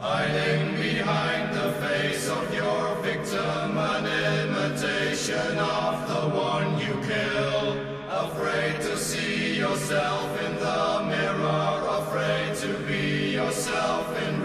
Hiding behind the face of your victim, an imitation of the one you kill. Afraid to see yourself in the mirror, afraid to be yourself in